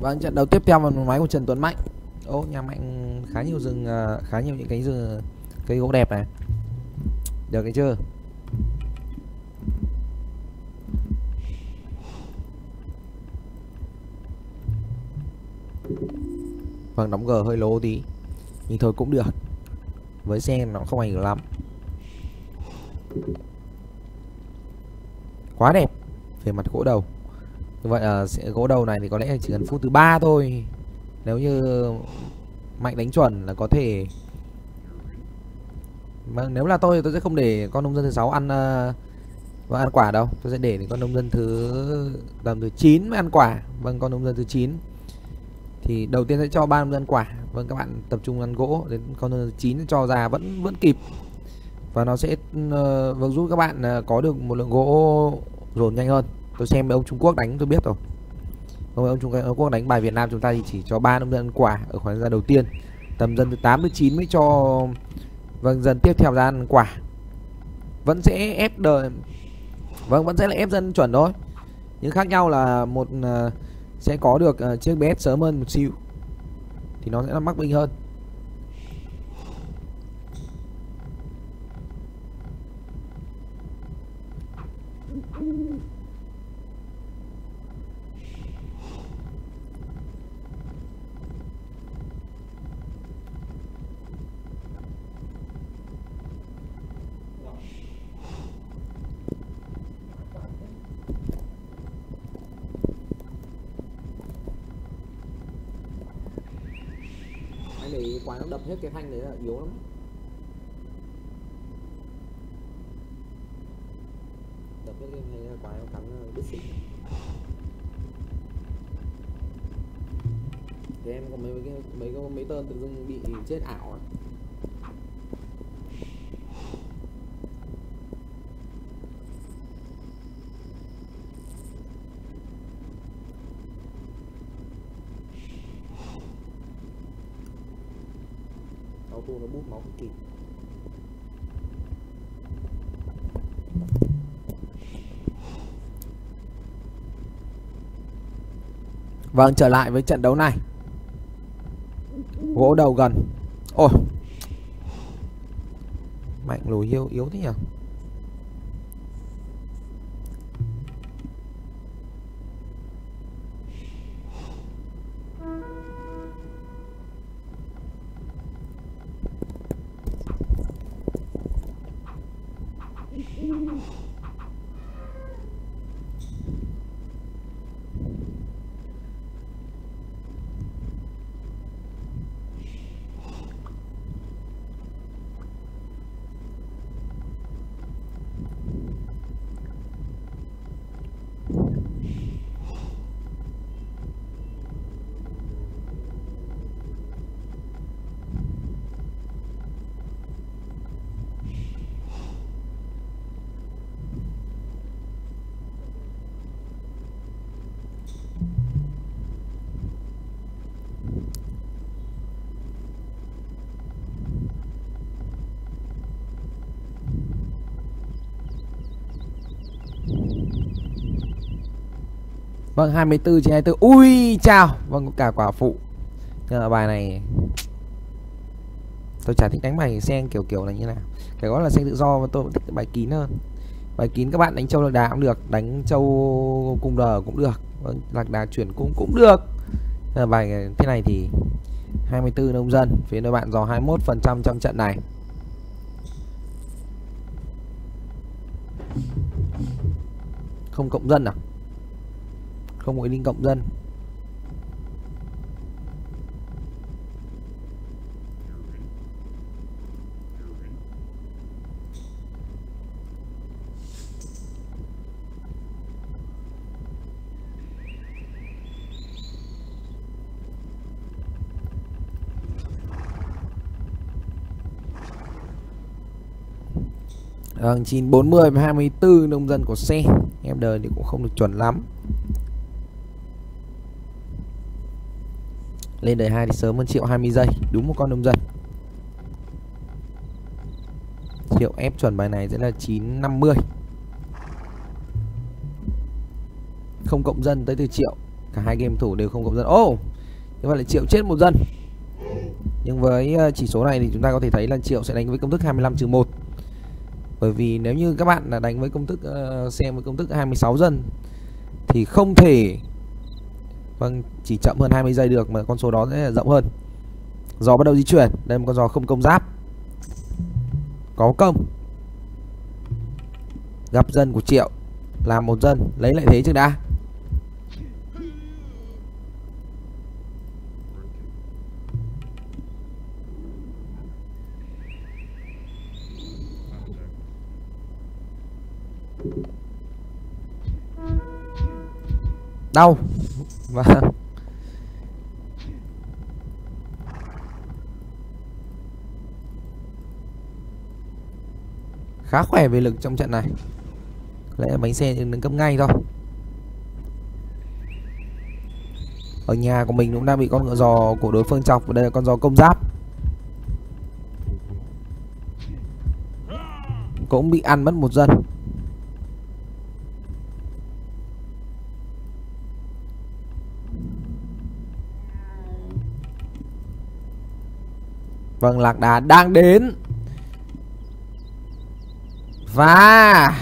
Vâng, trận đấu tiếp theo là máy của Trần Tuấn Mạnh. Ô, nhà Mạnh khá nhiều rừng, à, khá nhiều những cái rừng cây gỗ đẹp này. Được cái chưa? Vâng, đóng G hơi lố tí. Nhưng thôi cũng được. Với xe nó không ảnh hưởng lắm. Quá đẹp về mặt gỗ đầu. Như vậy là sẽ gỗ đầu này thì có lẽ chỉ cần phút thứ ba thôi. Nếu như mạnh đánh chuẩn là có thể mà nếu là tôi thì tôi sẽ không để con nông dân thứ sáu ăn uh, ăn quả đâu. Tôi sẽ để con nông dân thứ tầm thứ 9 mới ăn quả. Vâng, con nông dân thứ 9 thì đầu tiên sẽ cho ba nông dân quả. Vâng, các bạn tập trung ăn gỗ đến con nông dân thứ 9 cho ra vẫn vẫn kịp. Và nó sẽ uh, vâng giúp các bạn uh, có được một lượng gỗ dồn nhanh hơn. Tôi xem mấy ông Trung Quốc đánh tôi biết rồi. Ông ông Trung Quốc đánh bài Việt Nam chúng ta thì chỉ cho ba nông dân quả ở khoảng gian đầu tiên. Tầm dần từ 8 đến 9 mới cho Vâng, dần tiếp theo ra ăn quả Vẫn sẽ ép đời Vâng, vẫn sẽ là ép dân chuẩn thôi Nhưng khác nhau là một uh, Sẽ có được uh, chiếc bé sớm hơn một xíu Thì nó sẽ là mắc bình hơn cái quái nó đập hết cái thanh đấy là yếu lắm đập hết cái thanh quái nó cắn đứt xích thì em có mấy cái mấy cái, mấy tên tự dưng bị chết ảo ấy. Auto kịp Vâng trở lại với trận đấu này. Gỗ đầu gần. Ôi. Mạnh lùi, yếu yếu thế nhỉ Vâng 24 trên 24 Ui chào. Vâng có cả quả phụ. Nên là bài này Tôi chả thích đánh bài sen kiểu kiểu là như nào. Cái gọi là sen tự do và tôi thích bài kín hơn. Bài kín các bạn đánh châu lạc đà cũng được Đánh châu cung đờ cũng được vâng, Lạc đà chuyển cung cũng được. Nên là bài thế này thì 24 nông dân Phía đối bạn dò 21% trong trận này. Không cộng dân à? Không có link cộng dân. Vâng, 940 và 24 nông dân của xe Em đời thì cũng không được chuẩn lắm. Lên đời hai thì sớm hơn triệu 20 giây đúng một con đồng dân. Triệu ép chuẩn bài này sẽ là 950 không cộng dân tới từ triệu cả hai game thủ đều không cộng dân. Ô oh, như vậy là triệu chết một dân. Nhưng với ờ, chỉ số này thì chúng ta có thể thấy là triệu sẽ đánh với công thức 25 trừ 1 bởi vì nếu như các bạn là đánh với công thức uh, xem với công thức 26 dân thì không thể vâng chỉ chậm hơn 20 giây được mà con số đó sẽ rộng hơn. Giò bắt đầu di chuyển, đây là một con giò không công giáp. Có công. Gặp dân của triệu, làm một dân, lấy lại thế trước đã. Đau vâng khá khỏe về lực trong trận này. Có lẽ bánh xe nâng cấp ngay thôi. Ở nhà của mình cũng đang bị con ngựa giò của đối phương chọc. Và đây là con giò công giáp. Cũng bị ăn mất một dân Vâng lạc đà đang đến. Và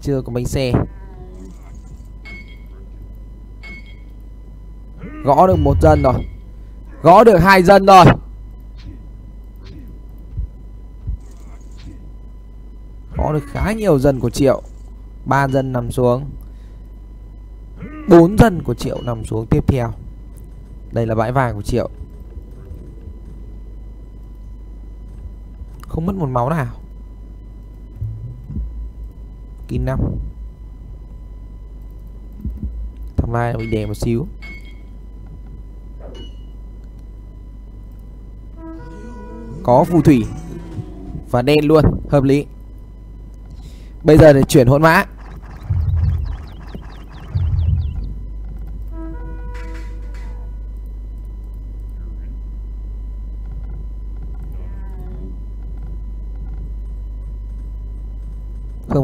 Chưa có bánh xe. Gõ được một dân rồi. Gõ được hai dân rồi. Gõ được khá nhiều dân của Triệu. Ba dân nằm xuống. Bốn dân của Triệu nằm xuống tiếp theo. Đây là bãi vàng của Triệu. Không mất một máu nào. Kim 5 Thằng lai bị đè một xíu. Có phù thủy Và đen luôn, Hợp lý. Bây giờ để chuyển hỗn mã.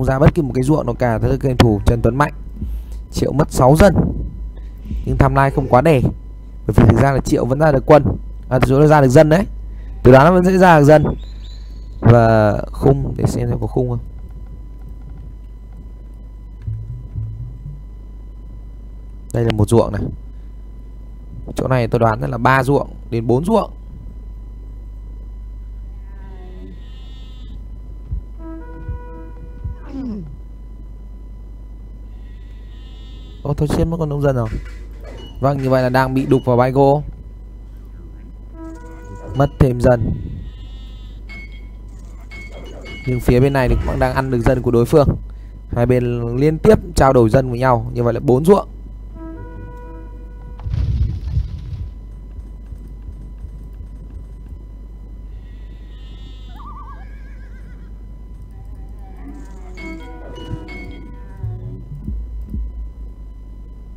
Không ra bất kỳ một cái ruộng nào cả. Tới game thủ Trần Tuấn Mạnh, Triệu mất 6 dân. Nhưng tham lai không quá đề bởi vì thực ra là Triệu vẫn ra được quân. À thực ra được dân đấy. Từ đó nó vẫn sẽ ra được dân. Và khung, để xem xem có khung không. Đây là một ruộng này. Chỗ này tôi đoán là ba ruộng đến 4 ruộng. Ô, thôi chết mất con nông dân rồi. Vâng như vậy là đang bị đục vào bãi gỗ. Mất thêm dân. Nhưng phía bên này thì cũng đang ăn được dân của đối phương. Hai bên liên tiếp trao đổi dân với nhau. Như vậy là bốn ruộng.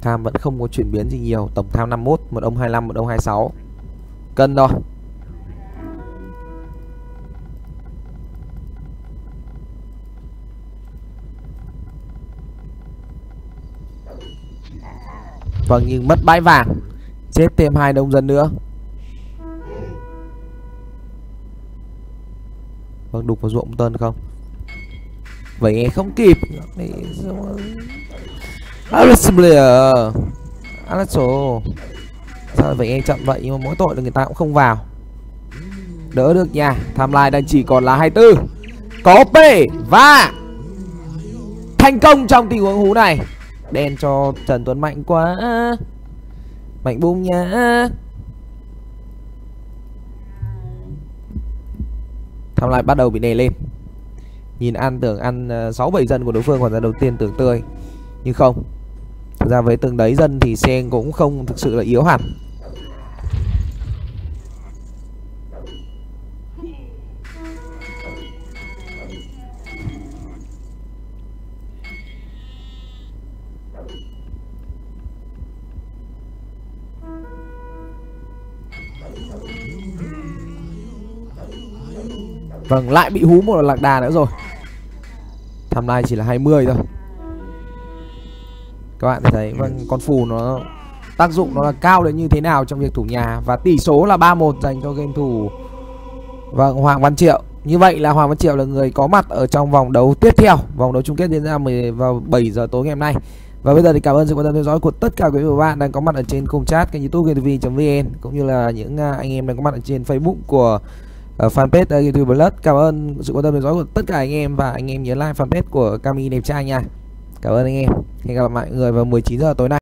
Tham vẫn không có chuyển biến gì nhiều. Tổng tham 51 một ông 25 một ông 26 cân rồi Vâng nhưng mất bãi vàng. Chết thêm hai nông dân nữa. Vâng đục vào ruộng tân không? Vậy không kịp. Alexander Alexo Sao vậy anh chậm vậy? Nhưng mà mỗi tội là người ta cũng không vào. Đỡ được nha. Tham lai đang chỉ còn là 24 Có P và Thành công trong tình huống hú này. Đen cho Trần Tuấn Mạnh quá. Mạnh bung nha. Tham lai bắt đầu bị đè lên. Nhìn ăn tưởng ăn ờ, 6-7 dân của đối phương còn ra đầu tiên tưởng tươi. Nhưng không ra với từng đấy dân thì xe cũng không thực sự là yếu hẳn. Vâng, lại bị hú một lạc đà nữa rồi. Tham lai chỉ là 20 thôi các bạn thấy vâng con phù nó tác dụng nó là cao đến như thế nào trong việc thủ nhà. Và tỷ số là 3-1 dành cho game thủ. Vâng Hoàng Văn Triệu. Như vậy là Hoàng Văn Triệu là người có mặt ở trong vòng đấu tiếp theo vòng đấu chung kết diễn ra 10 vào 7 giờ tối ngày hôm nay. Và bây giờ thì cảm ơn sự quan tâm theo dõi của tất cả quý vị và bạn đang có mặt ở trên khung chat kênh youtube vn cũng như là những à, anh em đang có mặt ở trên facebook của uh, fanpage uh, youtube plus. Cảm ơn sự quan tâm theo dõi của tất cả anh em và anh em nhớ like fanpage của Cami đẹp trai nha cảm ơn anh em. Hẹn gặp lại mọi người vào 19 giờ tối nay.